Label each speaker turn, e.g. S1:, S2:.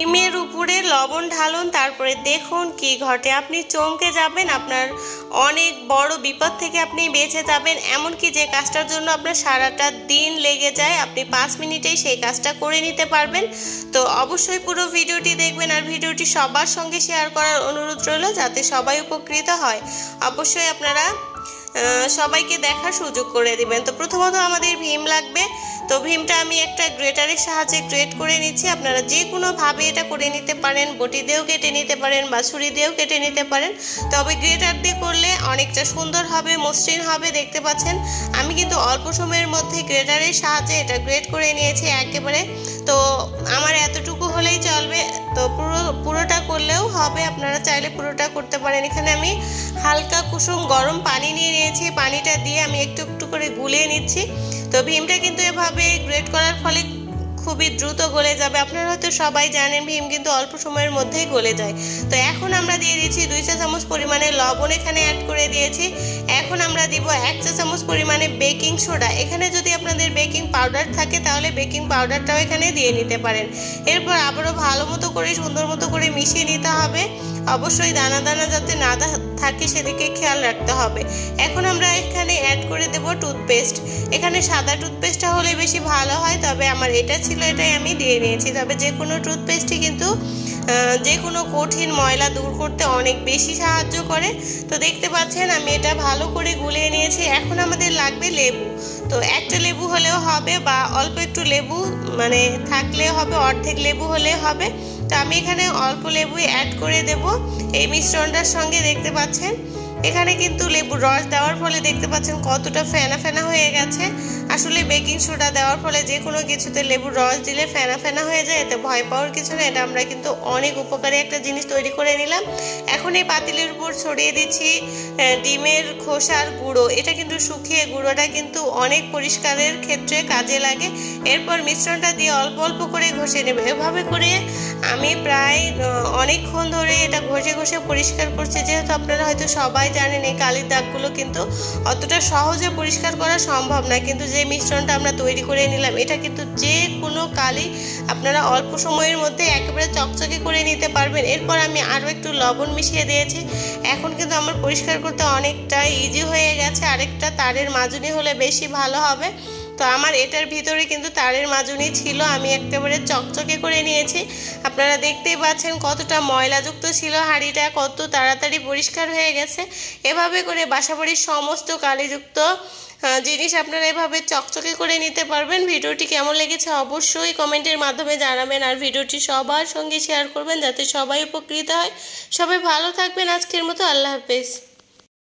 S1: ডিমের উপরে লবণ ঢালুন, তারপরে দেখুন কি ঘটে। আপনি চমকে যাবেন, আপনার অনেক বড় বিপদ থেকে আপনি বেঁচে যাবেন। এমনকি যে কাজটার জন্য আপনার সারাটা দিন লেগে যায়, আপনি পাঁচ মিনিটেই সেই কাজটা করে নিতে পারবেন। তো অবশ্যই পুরো ভিডিওটি দেখবেন আর ভিডিওটি সবার সঙ্গে শেয়ার করার অনুরোধ রইল, যাতে সবাই উপকৃত হয়। অবশ্যই আপনারা সবাইকে দেখার সুযোগ করে দিবেন। তো প্রথমত আমাদের ভীম লাগবে। তো ভীমটা আমি একটা গ্রেটারের সাহায্যে গ্রেট করে নিচ্ছি। আপনারা যে কোনোভাবে এটা করে নিতে পারেন, বটি দিয়েও কেটে নিতে পারেন, বা ছুরি দিয়েও কেটে নিতে পারেন। তবে গ্রেটার দিয়ে করলে অনেকটা সুন্দর হবে, মসৃণ হবে, দেখতে পাচ্ছেন। আমি কিন্তু অল্প সময়ের মধ্যে গ্রেটারের সাহায্যে এটা গ্রেট করে নিয়েছি একেবারে। তো আমার এতটুকু হলেই চলবে। তো পুরো, পুরোটা আপনারা চাইলে পুরোটা করতে পারেন। এখানে আমি হালকা কুসুম গরম পানি নিয়ে নিয়েছি। পানিটা দিয়ে আমি একটু একটু করে গুলিয়ে নিচ্ছি। তো ভীমটা কিন্তু এভাবে গ্রেট করার ফলে খুবই দ্রুত গলে যাবে। আপনারা হয়তো সবাই জানেন, ভীম কিন্তু অল্প সময়ের মধ্যেই গলে যায়। তো এখন আমরা দিয়ে দিচ্ছি দুই চা চামচ পরিমাণে লবণ এখানে অ্যাড করে দিয়েছি। এখন আমরা দিব এক চা চামচ পরিমাণে বেকিং সোডা এখানে যদি আপনাদের বেকিং পাউডার থাকে, তাহলে বেকিং পাউডারটাও এখানে দিয়ে নিতে পারেন। এরপর আবারও ভালো মতো করে, সুন্দর মতো করে মিশিয়ে নিতে হবে। অবশ্যই দানা দানা যাতে না থাকে সেদিকে খেয়াল রাখতে হবে। এখন আমরা এখানে অ্যাড করে দেব টুথপেস্ট এখানে সাদা টুথপেস্টটা হলে বেশি ভালো হয়, তবে আমার এটা ছিল, এটাই আমি দিয়ে নিয়েছি। তবে যে কোনো টুথপেস্টই কিন্তু যে কোনো কঠিন ময়লা দূর করতে অনেক বেশি সাহায্য করে। তো দেখতে পাচ্ছেন, আমি এটা ভালো করে গুলিয়ে নিয়েছি। এখন আমাদের লাগবে লেবু। তো একটা লেবু হলেও হবে বা অল্প একটু লেবু মানে থাকলে হবে, অর্ধেক লেবু হলে হবে। তো আমি এখানে অল্প লেবুই অ্যাড করে দেব। এই মিশ্রণটার সঙ্গে দেখতে পাচ্ছেন? এখানে কিন্তু লেবুর রস দেওয়ার ফলে দেখতে পাচ্ছেন কতটা ফেনা ফেনা হয়ে গেছে। আসলে বেকিং সোডা দেওয়ার ফলে যে কোনো কিছুতে লেবুর রস দিলে ফেনা ফেনা হয়ে যায়, এতে ভয় পাওয়ার কিছু না এটা আমরা কিন্তু অনেক উপকারী একটা জিনিস তৈরি করে নিলাম। এখন এই পাতিলের উপর ছড়িয়ে দিচ্ছি ডিমের খোসার গুঁড়ো। এটা কিন্তু শুকিয়ে গুঁড়োটা কিন্তু অনেক পরিষ্কারের ক্ষেত্রে কাজে লাগে। এরপর মিশ্রণটা দিয়ে অল্প অল্প করে ঘষে নেবে। এভাবে করে আমি প্রায় অনেকক্ষণ ধরে এটা ঘষে ঘষে পরিষ্কার করছি। যেহেতু আপনারা হয়তো সবাই জানেন, এই কালির দাগগুলো কিন্তু অতটা সহজে পরিষ্কার করা সম্ভব না। কিন্তু যে মিশ্রণটা আমরা তৈরি করে নিলাম, এটা কিন্তু যে কোনো কালি আপনারা অল্প সময়ের মধ্যে একেবারে চকচকে করে নিতে পারবেন। এরপর আমি আরও একটু লবণ মিশিয়ে দিয়েছি। এখন কিন্তু আমার পরিষ্কার করতে অনেকটা ইজি হয়ে গেছে। আরেকটা তারের মাজুনি হলে বেশি ভালো হবে। তো আমার এটার ভিতরে কিন্তু তারের মাজুনি ছিল। আমি একেবারে চকচকে করে নিয়েছি। আপনারা দেখতেই পাচ্ছেন কতটা ময়লাযুক্ত ছিল হাঁড়িটা, কত তাড়াতাড়ি পরিষ্কার হয়ে গেছে। এভাবে করে বাসাবাড়ির সমস্ত কালিযুক্ত জিনিস আপনারা এভাবে চকচকে করে নিতে পারবেন। ভিডিওটি কেমন লেগেছে অবশ্যই কমেন্টের মাধ্যমে জানাবেন আর ভিডিওটি সবার সঙ্গে শেয়ার করবেন যাতে সবাই উপকৃত হয়। সবাই ভালো থাকবেন। আজকের মতো আল্লাহ হাফেজ।